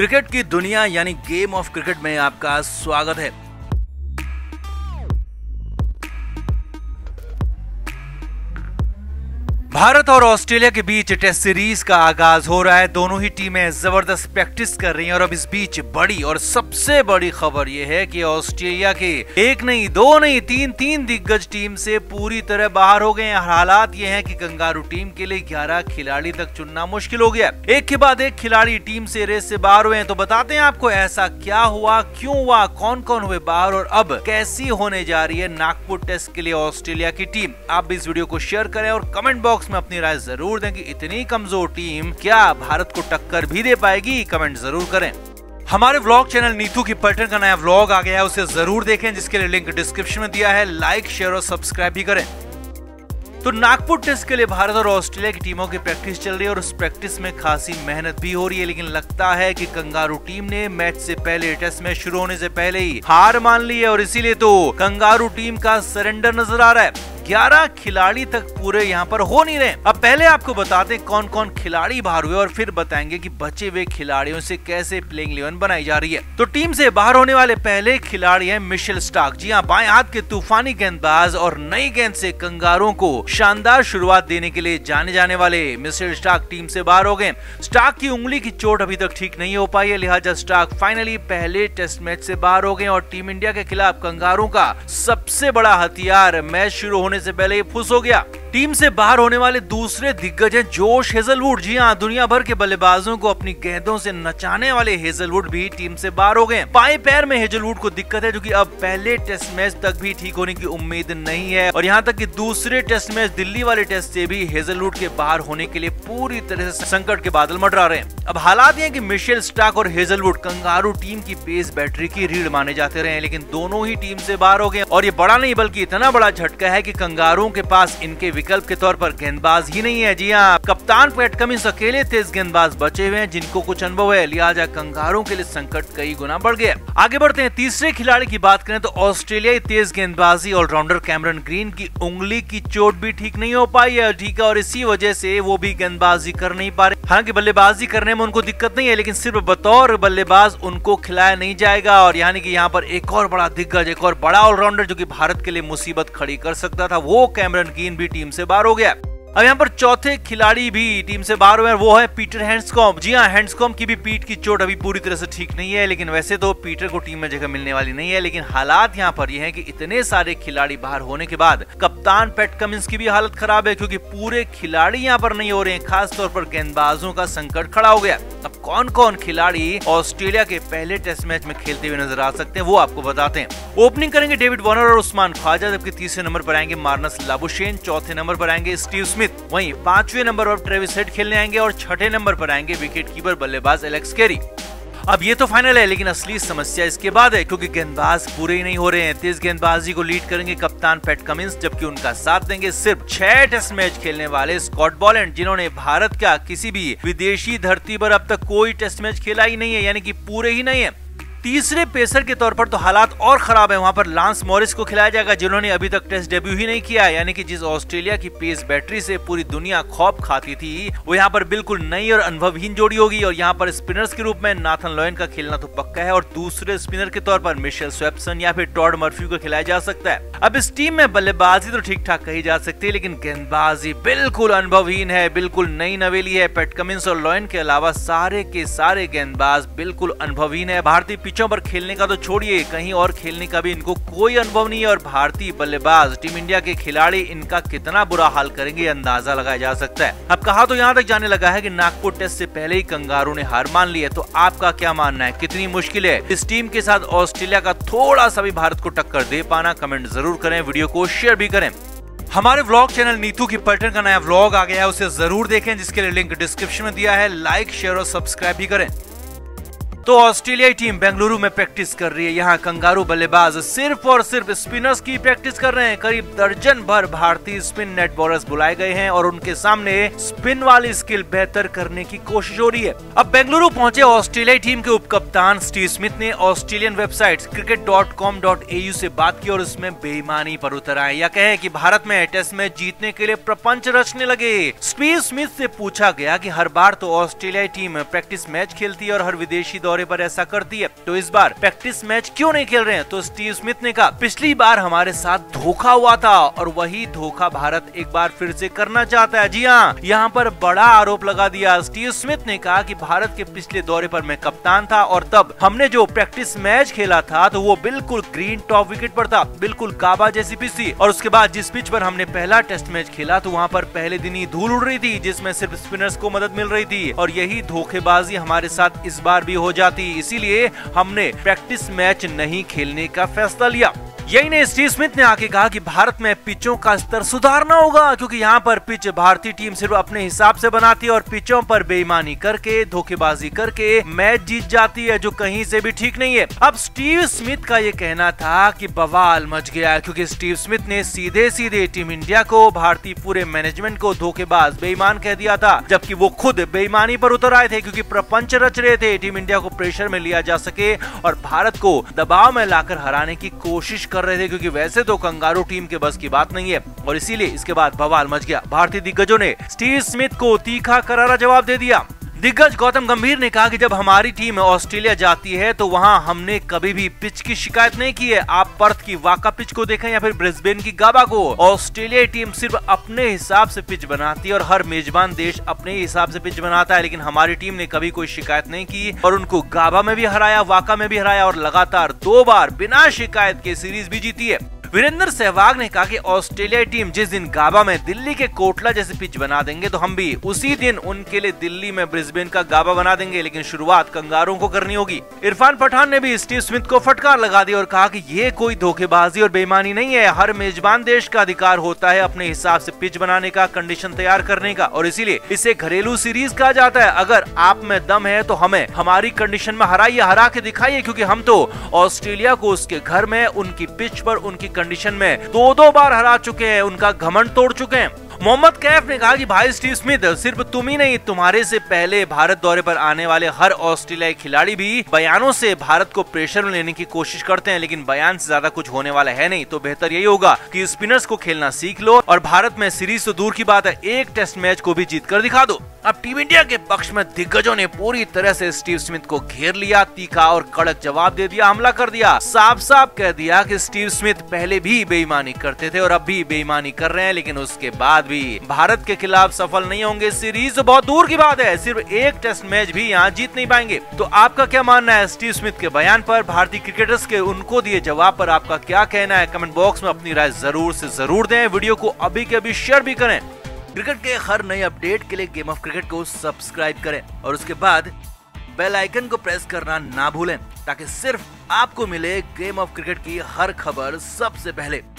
Cricket की दुनिया यानी गेम ऑफ़ क्रिकेट में आपका स्वागत है। भारत और ऑस्ट्रेलिया के बीच टेस्ट सीरीज़ का आगाज़ हो रहा है। दोनों ही टीमें ज़बरदस्त प्रैक्टिस कर रही हैं और अब इस बीच बड़ी और सबसे बड़ी खबर यह है कि ऑस्ट्रेलिया के एक नहीं, दो नहीं, तीन तीन दिग्गज टीम से पूरी तरह बाहर हो गए हैं। हालात ये हैं कि कंगारू टीम के लिए 11 खिलाड़ी तक चुनना मुश्किल हो गया एक के बाद एक खिलाड़ी टीम से रेस से बाहर हुए हैं। तो बताते हैं आपको ऐसा क्या हुआ, क्यों हुआ कौन कौन हुए बाहर और अब कैसी होने जा रही है नागपुर टेस्ट के लिए ऑस्ट्रेलिया की टीम। आप इस वीडियो को शेयर करें और कमेंट बॉक्स में अपनी राय ज़रूर दें कि इतनी कमज़ोर टीम क्या भारत को टक्कर भी दे पाएगी? कमेंट ज़रूर करें। हमारे व्लॉग चैनल नीतू की पलटन का नया व्लॉग आ गया है, उसे ज़रूर देखें, जिसके लिए लिंक डिस्क्रिप्शन में दिया है। लाइक, शेयर और सब्सक्राइब भी करें। तो नागपुर टेस्ट के लिए भारत और ऑस्ट्रेलिया की टीमों की प्रैक्टिस चल रही है और उस प्रैक्टिस में खासी मेहनत भी हो रही है, लेकिन लगता है कि कंगारू टीम ने मैच से पहले, टेस्ट मैच शुरू होने से पहले ही हार मान ली है, और इसीलिए तो कंगारू टीम का सरेंडर नज़र आ रहा है। 11 खिलाड़ी तक पूरे यहाँ पर हो नहीं रहे। अब पहले आपको बताते कौन कौन खिलाड़ी बाहर हुए और फिर बताएँगे कि बचे हुए खिलाड़ियों से कैसे प्लेइंग इलेवन बनाई जा रही है। तो टीम से बाहर होने वाले पहले खिलाड़ी हैं मिशेल स्टाक जी हाँ बाएँ हाथ के तूफानी गेंदबाज और नई गेंद से कंगारों को शानदार शुरुआत देने के लिए जाने जाने वाले मिशेल स्टाक टीम से बाहर हो गए। स्टाक की उंगली की चोट अभी तक ठीक नहीं हो पाई है, लिहाजा स्टाक फाइनली पहले टेस्ट मैच से बाहर हो गए और टीम इंडिया के खिलाफ कंगारों का सबसे बड़ा हथियार मैच शुरू होने से पहले ये फुस हो गया। टीम से बाहर होने वाले दूसरे दिग्गज हैं जोश हेजलवुड। जी हाँ दुनिया भर के बल्लेबाजों को अपनी गेंदों से नचाने वाले हेजलवुड भी टीम से बाहर हो गए पाए पैर में हेजलवुड को दिक्कत है, जो कि अब पहले टेस्ट मैच तक भी ठीक होने की उम्मीद नहीं है। और यहाँ तक कि दूसरे टेस्ट मैच दिल्ली वाले टेस्ट से भी हेजलवुड के बाहर होने के लिए पूरी तरह से संकट के बादल मंडरा रहे हैं। अब हालात ये की मिशेल स्टाक और हेजलवुड कंगारू टीम की पेस बैटरी की रीढ़ माने जाते रहे लेकिन दोनों ही टीम से बाहर हो गए और ये बड़ा नहीं, बल्कि इतना बड़ा झटका है की कंगारू के पास इनके विकल्प के तौर पर गेंदबाज ही नहीं है। जी हाँ कप्तान पैट कमिंस अकेले तेज गेंदबाज बचे हुए हैं, जिनको कुछ अनुभव है। लिहाजा कंगारों के लिए संकट कई गुना बढ़ गया आगे बढ़ते हैं, तीसरे खिलाड़ी की बात करें तो ऑस्ट्रेलियाई तेज गेंदबाजी ऑलराउंडर कैमरन ग्रीन की उंगली की चोट भी ठीक नहीं हो पाई है। ठीक है, और इसी वजह से वो भी गेंदबाजी कर नहीं पा रहे। हालाँकि बल्लेबाजी करने में उनको दिक्कत नहीं है, लेकिन सिर्फ़ बतौर बल्लेबाज उनको खिलाया नहीं जाएगा। और यानी कि यहाँ पर एक और बड़ा दिग्गज, एक और बड़ा ऑलराउंडर, जो कि भारत के लिए मुसीबत खड़ी कर सकता था, वो कैमरन ग्रीन भी टीम से बाहर हो गया। अब यहाँ पर चौथे खिलाड़ी भी टीम से बाहर हुए वो है पीटर हैंड्सकॉम। जी हाँ हैंड्सकॉम की भी पीठ की चोट अभी पूरी तरह से ठीक नहीं है, लेकिन वैसे तो पीटर को टीम में जगह मिलने वाली नहीं है, लेकिन हालात यहाँ पर यह है कि इतने सारे खिलाड़ी बाहर होने के बाद कप्तान पेट कमिंस की भी हालत खराब है, क्योंकि पूरे खिलाड़ी यहाँ पर नहीं हो रहे हैं, खासतौर पर गेंदबाजों का संकट खड़ा हो गया। अब कौन कौन खिलाड़ी ऑस्ट्रेलिया के पहले टेस्ट मैच में खेलते हुए नज़र आ सकते हैं, वो आपको बताते हैं। ओपनिंग करेंगे डेविड वॉर्नर और उस्मान ख्वाजा, जबकि तीसरे नंबर पर आएँगे मार्नस लाबुशेन, चौथे नंबर पर आएँगे स्टीव स्मिथ वहीं पाँचवें नंबर पर ट्रेविस हेड खेलने आएँगे और छठे नंबर पर आएँगे विकेट कीपर बल्लेबाज एलेक्स केरी अब ये तो फाइनल है, लेकिन असली समस्या इसके बाद है, क्योंकि गेंदबाज पूरे ही नहीं हो रहे हैं। तेज गेंदबाजी को लीड करेंगे कप्तान पैट कमिंस जबकि उनका साथ देंगे सिर्फ़ छह टेस्ट मैच खेलने वाले स्कॉट बॉलेंड जिन्होंने भारत का किसी भी विदेशी धरती पर अब तक कोई टेस्ट मैच खेला ही नहीं है, यानी कि पूरे ही नहीं है। तीसरे पेसर के तौर पर तो हालात और खराब है। वहाँ पर लांस मॉरिस को खिलाया जाएगा, जिन्होंने अभी तक टेस्ट डेब्यू ही नहीं किया। यानी कि जिस ऑस्ट्रेलिया की पेस बैटरी से पूरी दुनिया खौफ खाती थी, वो यहाँ पर बिल्कुल नई और अनुभवहीन जोड़ी होगी। और यहाँ पर स्पिनर्स के रूप में नाथन लॉयन का खेलना तो पक्का है, और दूसरे स्पिनर के तौर पर मिशेल स्वेप्सन या फिर टॉड मर्फ्यू को खिलाया जा सकता है। अब इस टीम में बल्लेबाजी तो ठीक ठाक कही जा सकती है, लेकिन गेंदबाजी बिल्कुल अनुभवहीन है, बिल्कुल नई नवेली है। पेट कमिंस और लॉयन के अलावा सारे के सारे गेंदबाज बिल्कुल अनुभवहीन है। भारतीय पिचों पर खेलने का तो छोड़िए, कहीं और खेलने का भी इनको कोई अनुभव नहीं है और भारतीय बल्लेबाज टीम इंडिया के खिलाड़ी इनका कितना बुरा हाल करेंगे अंदाज़ा लगाया जा सकता है। अब कहा तो यहाँ तक जाने लगा है की नागपुर टेस्ट से पहले ही कंगारू ने हार मान ली है तो आपका क्या मानना है? कितनी मुश्किल है? इस टीम के साथ ऑस्ट्रेलिया का थोड़ा सा भी भारत को टक्कर दे पाना, कमेंट ज़रूर करें, वीडियो को शेयर भी करें। हमारे व्लॉग चैनल नीतू की पलटन का नया व्लॉग आ गया है, उसे ज़रूर देखें, जिसके लिए लिंक डिस्क्रिप्शन में दिया है, लाइक, शेयर और सब्सक्राइब भी करें। तो ऑस्ट्रेलियाई टीम बेंगलुरु में प्रैक्टिस कर रही है। यहाँ कंगारू बल्लेबाज सिर्फ़ और सिर्फ़ स्पिनर्स की प्रैक्टिस कर रहे हैं। करीब दर्जन भर भारतीय स्पिन नेट बॉलर्स बुलाए गए हैं और उनके सामने स्पिन वाली स्किल बेहतर करने की कोशिश हो रही है। अब बेंगलुरु पहुँचे ऑस्ट्रेलियाई टीम के उप कप्तान स्टीव स्मिथ ने Australian website cricket dot com dot A से बात की और उसमें बेईमानी पर उतर आए। या कहे की भारत में टेस्ट मैच जीतने के लिए प्रपंच रचने लगे। स्टीव स्मिथ से पूछा गया की हर बार तो ऑस्ट्रेलियाई टीम प्रैक्टिस मैच खेलती है और हर विदेशी पर ऐसा करती है। तो इस बार प्रैक्टिस मैच क्यों नहीं खेल रहे हैं? तो स्टीव स्मिथ ने कहा, पिछली बार हमारे साथ धोखा हुआ था और वही धोखा भारत एक बार फिर से करना चाहता है। जी हाँ यहाँ पर बड़ा आरोप लगा दिया। स्टीव स्मिथ ने कहा कि भारत के पिछले दौरे पर मैं कप्तान था और तब हमने जो प्रैक्टिस मैच खेला था तो वो बिल्कुल ग्रीन टॉप विकेट पर था, बिल्कुल काबा जैसी पिच थी। और उसके बाद जिस पिच पर हमने पहला टेस्ट मैच खेला तो वहाँ पर पहले दिन ही धूल उड़ रही थी, जिसमें सिर्फ़ स्पिनर्स को मदद मिल रही थी। और यही धोखेबाजी हमारे साथ इस बार भी हो जाती इसीलिए हमने प्रैक्टिस मैच नहीं खेलने का फैसला लिया। यही नहीं स्टीव स्मिथ ने आके कहा कि भारत में पिचों का स्तर सुधारना होगा, क्योंकि यहाँ पर पिच भारतीय टीम सिर्फ़ अपने हिसाब से बनाती है और पिचों पर बेईमानी करके, धोखेबाजी करके मैच जीत जाती है, जो कहीं से भी ठीक नहीं है। अब स्टीव स्मिथ का ये कहना था कि बवाल मच गया क्योंकि स्टीव स्मिथ ने सीधे सीधे टीम इंडिया को, भारतीय पूरे मैनेजमेंट को धोखेबाज, बेईमान कह दिया था, जबकि वो खुद बेईमानी पर उतर आए थे, क्योंकि प्रपंच रच रहे थे, टीम इंडिया को प्रेशर में लिया जा सके और भारत को दबाव में लाकर हराने की कोशिश कर कर रहे थे, क्योंकि वैसे तो कंगारू टीम के बस की बात नहीं है। और इसीलिए इसके बाद बवाल मच गया। भारतीय दिग्गजों ने स्टीव स्मिथ को तीखा करारा जवाब दे दिया। दिग्गज गौतम गंभीर ने कहा कि जब हमारी टीम ऑस्ट्रेलिया जाती है तो वहाँ हमने कभी भी पिच की शिकायत नहीं की है। आप पर्थ की वाका पिच को देखें या फिर ब्रिस्बेन की गाबा को। ऑस्ट्रेलिया टीम सिर्फ़ अपने हिसाब से पिच बनाती है और हर मेजबान देश अपने हिसाब से पिच बनाता है, लेकिन हमारी टीम ने कभी कोई शिकायत नहीं की और उनको गाबा में भी हराया वाका में भी हराया और लगातार दो बार बिना शिकायत के सीरीज़ भी जीती है। वीरेंद्र सहवाग ने कहा कि ऑस्ट्रेलिया टीम जिस दिन गाबा में दिल्ली के कोटला जैसे पिच बना देंगे तो हम भी उसी दिन उनके लिए दिल्ली में ब्रिस्बेन का गाबा बना देंगे, लेकिन शुरुआत कंगारों को करनी होगी। इरफान पठान ने भी स्टीव स्मिथ को फटकार लगा दी और कहा की ये कोई धोखेबाजी और बेईमानी नहीं है। हर मेजबान देश का अधिकार होता है अपने हिसाब से पिच बनाने का, कंडीशन तैयार करने का, और इसीलिए इसे घरेलू सीरीज़ कहा जाता है। अगर आप में दम है तो हमें हमारी कंडीशन में हराइए, हरा के दिखाइए, क्योंकि हम तो ऑस्ट्रेलिया को उसके घर में, उनकी पिच पर, उनकी कंडीशन में दो दो बार हरा चुके हैं, उनका घमंड तोड़ चुके हैं। मोहम्मद कैफ ने कहा कि भाई स्टीव स्मिथ, सिर्फ़ तुम ही नहीं, तुम्हारे से पहले भारत दौरे पर आने वाले हर ऑस्ट्रेलियाई खिलाड़ी भी बयानों से भारत को प्रेशर में लेने की कोशिश करते हैं, लेकिन बयान से ज़्यादा कुछ होने वाला है नहीं। तो बेहतर यही होगा कि स्पिनर्स को खेलना सीख लो और भारत में सीरीज़ तो दूर की बात है, एक टेस्ट मैच को भी जीत कर दिखा दो। अब टीम इंडिया के पक्ष में दिग्गजों ने पूरी तरह से स्टीव स्मिथ को घेर लिया, तीखा और कड़क जवाब दे दिया, हमला कर दिया। साफ़ साफ़ कह दिया कि स्टीव स्मिथ पहले भी बेईमानी करते थे और अब भी बेईमानी कर रहे हैं, लेकिन उसके बाद भी। भारत के खिलाफ सफल नहीं होंगे, सीरीज़ बहुत दूर की बात है, सिर्फ़ एक टेस्ट मैच भी यहाँ जीत नहीं पाएँगे। तो आपका क्या मानना है स्टीव स्मिथ के बयान पर? भारतीय क्रिकेटर्स के उनको दिए जवाब पर आपका क्या कहना है? कमेंट बॉक्स में अपनी राय ज़रूर से ज़रूर दें, वीडियो को अभी के अभी शेयर भी करें। क्रिकेट के हर नए अपडेट के लिए गेम ऑफ़ क्रिकेट को सब्सक्राइब करें और उसके बाद बेल आइकन को प्रेस करना ना भूलें ताकि सिर्फ़ आपको मिले गेम ऑफ़ क्रिकेट की हर खबर सबसे पहले।